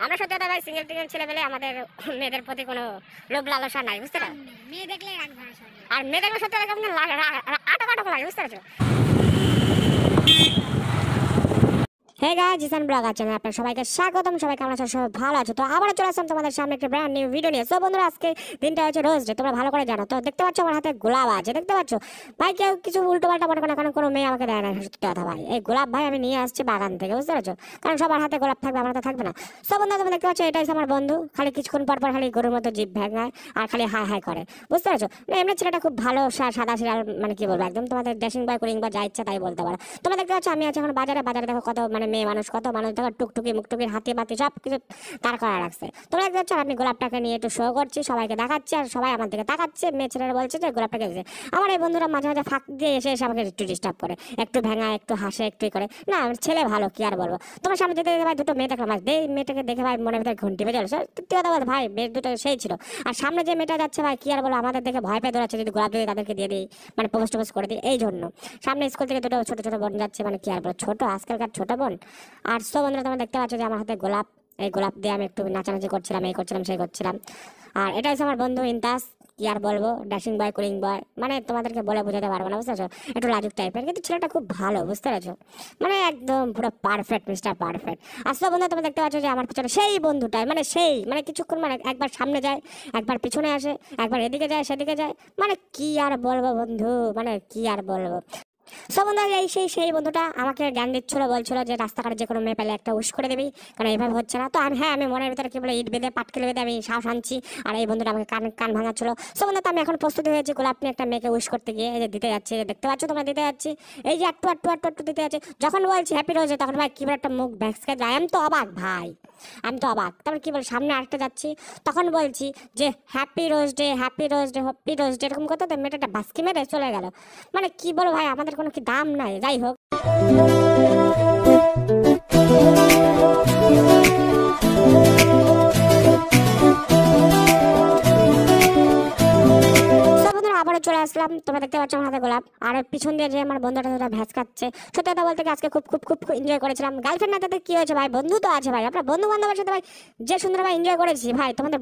আমরা সত্যি কথা ভাই সিঙ্গেল টিঙ্গেল ছেলে পেলে আমাদের মেয়েদের প্রতি কোনো লোভ লালসা নাই বুঝতে পারছ মেয়ে দেখলে আর মেয়ে দেখলে সত্যি কথা আটক আটক লাগে বুঝতে পারছ? হে ব্লগ আছে আপনার সবাইকে স্বাগতম। সবাই ভালো আছো? তো চলে আসলাম তোমাদের সামনে একটা ব্র্যান্ড নিউ ভিডিও নিয়ে। সো বন্ধুরা, আজকে দিনটা হচ্ছে রোজ তোমরা ভালো করে জানো। তো দেখতে পাচ্ছ আমার হাতে গোলাপ আছে, দেখতে পাচ্ছ? ভাই, কেউ কিছু উল্টো পাল্টা মনে করে কারণ কোনো মেয়ে আমাকে দেয় না, সত্যি কথা ভাই। এই গোলাপ ভাই আমি নিয়ে আসছি বাগান থেকে, বুঝতে পারছ? কারণ সবার হাতে গোলাপ থাকবে, আমার হাতে থাকবে না। সো বন্ধুরা, তোমরা দেখতে পাচ্ছ, এটাই আমার বন্ধু। খালি কিছুক্ষণ পর পর খালি গরুর মতো জিভ ভেঙায় আর খালি হাই হাই করে, বুঝতে পারছ? না এমনি ছেলেটা খুব ভালো সাদা সিরাল মানে কি বলব, একদম তোমাদের ড্রেসিং বাই কুলিং বা যা ইচ্ছা তাই বলতে পারো। তোমরা দেখতে পাচ্ছ, আমি আছি এখন বাজারে। বাজারে দেখো কত মানে মেয়ে মানুষ, কত মানুষ, দেখো টুকটুকি মুকটুকি হাতি বাতি সব কিছু তার করা রাখছে তোমরা দেখতে পাচ্ছ, আমি গোলাপটাকে নিয়ে একটু শো করছি, সবাইকে দেখাচ্ছি আর সবাই আমার দিকে তাকাচ্ছে। মেয়ে ছেলেরা বলছে যে, গোলাপটাকে দিয়েছে আমার এই বন্ধুরা মাঝে মাঝে ফাঁক দিয়ে এসে এসে আমাকে একটু ডিস্টার্ব করে, একটু ভেঙা একটু হাসে, একটু করে। না ছেলে ভালো, কি আর বলব? তোমার সামনে যেতে ভাই দুটো মেয়ে দেখলাম দেই মেয়েটাকে দেখে ভাই মনের ভিতরে ঘন্টি বেজে গেল সত্যি ভাই, মেয়ে দুটো সেই ছিল। আর সামনে যে মেয়েটা যাচ্ছে ভাই, কি আর বলো আমাদের দেখে ভয় পেয়ে দৌড়াচ্ছে, যদি গোলাপ যদি তাদেরকে দিয়ে দিই মানে পোস্ট টোস্ট করে দিই, এই জন্য। সামনে স্কুল থেকে দুটো ছোট ছোট বোন যাচ্ছে মানে কি আর বলো ছোট, আজকালকার ছোট বোন। আর সব বন্ধুরা তোমরা দেখতে পাচ্ছ যে আমার হাতে গোলাপ, এই গোলাপ দিয়ে আমি একটু নাচানাচি করছিলাম, এই করছিলাম, সেই করছিলাম। আর এটা হচ্ছে আমার বন্ধু ইন্তাস কি আর বলব ড্যাশিং বয় কুলিং বয় মানে তোমাদেরকে বলে বোঝাতে পারব না, বুঝতে পারছ? একটু লাজুক টাইপের কিন্তু ছেলেটা খুব ভালো, বুঝতে পারছ? মানে একদম পুরো পারফেক্ট মিস্টার পারফেক্ট আসলে বন্ধু তোমরা দেখতে পাচ্ছ যে আমার পিছনে সেই বন্ধুটাই মানে সেই মানে কিছুক্ষণ মানে একবার সামনে যায়, একবার পিছনে আসে, একবার এদিকে যায়, সেদিকে যায় মানে কি আর বলব বন্ধু মানে কি আর বলব? সো এই সেই সেই বন্ধুটা আমাকে জ্ঞান দিচ্ছিল, বলছিল যে রাস্তাঘাটে যে কোনো মেয়ে পেলে একটা উস করে দিবি। কারণ এইভাবে হচ্ছে না। তো আমি হ্যাঁ আমি মনের ভিতরে কি বলে ইট বেঁধে পাটকেল বেঁধে আমি সাহস আনছি আর এই বন্ধুটা আমাকে কান কান ভাঙাচ্ছিল। সো বন্ধু, তো আমি এখন প্রস্তুতি হয়েছি গোলাপ নিয়ে একটা মেয়েকে উস করতে গিয়ে, এই যে দিতে যাচ্ছি দেখতে পাচ্ছ তোমরা, দিতে যাচ্ছি। এই যে একটু একটু একটু একটু দিতে যাচ্ছে। যখন বলছি হ্যাপি রোজে, তখন ভাই কি বলে একটা মুখ ভ্যাক্সকে যায়। আমি তো অবাক, ভাই। আমি তো অবাক। তারপর কি বল, সামনে আরেকটা যাচ্ছি। তখন বলছি যে happy rose day happy rose day happy rose day এরকম করতে তো মেয়েটা একটা বাস্কি মেরে চলে গেল। মানে কি বলো ভাই, আমাদের কোনো কি দাম নাই, যাই হোক। চলে আসলাম। তোমরা দেখতে পাচ্ছ আমার গোলাপ। আর পিছন দিয়ে যে খাচ্ছে কথা বলতে খুব এনজয় করেছিলাম। না কি হয়েছে ভাই? বন্ধু তো আছে ভাই। বন্ধু বান্ধবের সাথে ভাই, যে এনজয় করেছি, ভাই, তোমাদের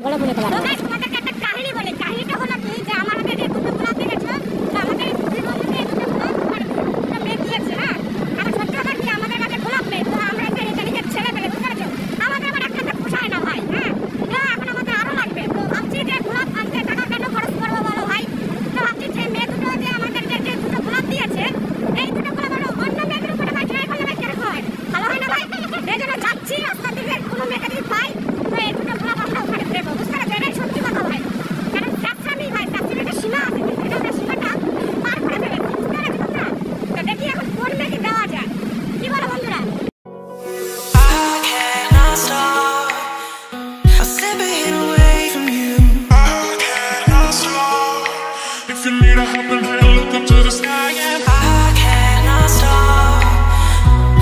stop. If you need a helping hand, look up to the sky and I cannot stop.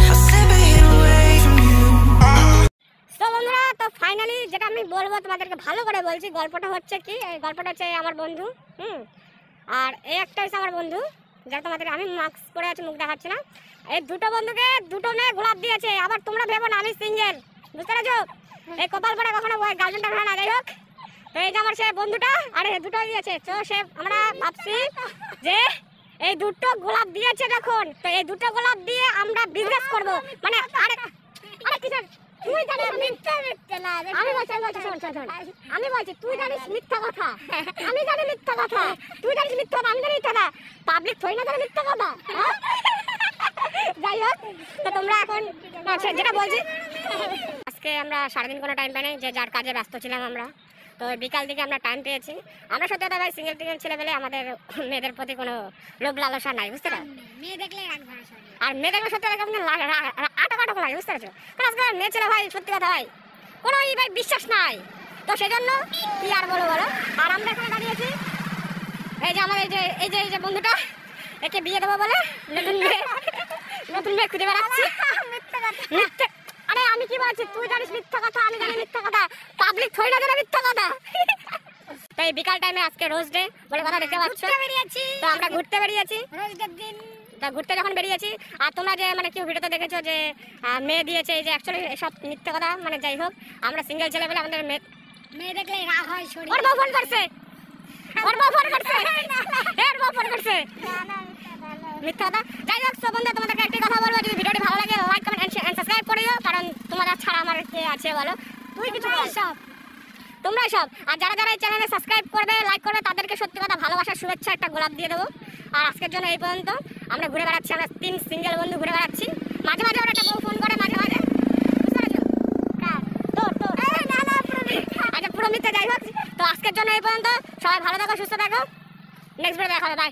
I'm slipping away from you. তো বন্ধুরা তো ফাইনালি যেটা আমি বলব তোমাদেরকে ভালো করে বলছি গল্পটা হচ্ছে কি এই গল্পটা হচ্ছে আমার বন্ধু হুম আর এই একটা হচ্ছে আমার বন্ধু যেটা তোমাদের আমি মাস্ক পরে আছি মুখ দেখাচ্ছি না এই দুটো বন্ধুকে দুটো মেয়ে গোলাপ দিয়েছে আবার তোমরা ভেবো না আমি সিঙ্গেল বুঝতে পেরেছ এই কপাল পরে কখনো গার্জেনটা হয় না যাই হোক তো এই যে আমার সে বন্ধুটা আরে দুটো দিয়েছে। তো সে আমরা ভাবছি যে এই দুটো গোলাপ দিয়েছে যখন তো এই দুটো গোলাপ দিয়ে আমরা বিজনেস করব। মানে আরে আরে কিসের তুই জানিস মিথ্যা মিথ্যা না আমি বলছি বলছি শোন শোন আমি বলছি তুই জানিস মিথ্যা কথা? আমি জানি মিথ্যা কথা। তুই জানিস মিথ্যা কথা আমি জানি মিথ্যা কথা। পাবলিক থই না জানে মিথ্যা কথা হ্যাঁ? যাই হোক তো তোমরা এখন যেটা বলছি আজকে আমরা সারাদিন কোনো টাইম পাই যে যার কাজে ব্যস্ত ছিলাম আমরা। তো বিকাল দিকে আমরা টাইম পেয়েছি। আমরা সত্যি কথা ভাই সিঙ্গেল টিঙ্গেল ছেলে পেলে আমাদের মেয়েদের প্রতি কোনো লোভ লালসা নাই বুঝতে পারো মেয়ে দেখলে আর মেয়ে দেখলে সত্যি কথা আটক আটক লাগে বুঝতে পারছ? কারণ আজকাল মেয়ে ছেলে ভাই সত্যি কথা ভাই কোনো এই ভাই বিশ্বাস নাই। তো সেজন্য কি আর বলো বলো? আর আমরা এখানে দাঁড়িয়েছি। এই যে আমাদের এই যে এই যে এই যে বন্ধুটা একে বিয়ে দেবো বলে নতুন মেয়ে নতুন মেয়ে খুঁজে বেড়াচ্ছি। মিথ্যে আরে আমি কি বলছি? তুই জানিস মিথ্যা কথা আমি জানি মিথ্যা কথা। পাবলিক থই না জানে মিথ্যা কথা। তাই বিকাল টাইমে আজকে রোজ ডে বলে কথা দেখতে পাচ্ছ। ঘুরতে বেরিয়েছি। তো আমরা ঘুরতে বেরিয়েছি। রোজগার দিন। তা ঘুরতে যখন বেরিয়েছি আর তোমরা যে মানে কেউ ভিডিওতে দেখেছ যে মেয়ে দিয়েছে এই যে অ্যাকচুয়ালি সব মিথ্যে কথা মানে যাই হোক আমরা সিঙ্গেল ছেলে বলে আমাদের মেয়ে মেয়ে দেখলে রাগ হয় শরীর। ওর বউ ফোন করছে! ওর বউ ফোন করছে! এর বউ ফোন করছে! মিথ্যা কথা? যাই হোক সব বন্ধু তোমাদেরকে একটি কথা বলব যদি ভিডিওটি ভালো লাগে লাইক কমেন্ট এন্ড সাবস্ক্রাইব করে দিও কারণ তোমাদের ছাড়া আমার কে আছে বলো। বল। সব। আর যারা যারা এই চ্যানেলে সাবস্ক্রাইব করবে লাইক করবে তাদেরকে সত্যি কথা ভালোবাসার শুভেচ্ছা একটা গোলাপ দিয়ে দেবো। আর আজকের জন্য এই পর্যন্ত। আমরা ঘুরে বেড়াচ্ছি আমরা তিন সিঙ্গেল বন্ধু ঘুরে বেড়াচ্ছি। মাঝে মাঝে ওর একটা বউ ফোন করে মাঝে মাঝে। আচ্ছা পুরো মিথ্যে যাই হোক। তো আজকের জন্য এই পর্যন্ত। সবাই ভালো থাকো সুস্থ থাকো। নেক্সট ভিডিও দেখা হবে বাই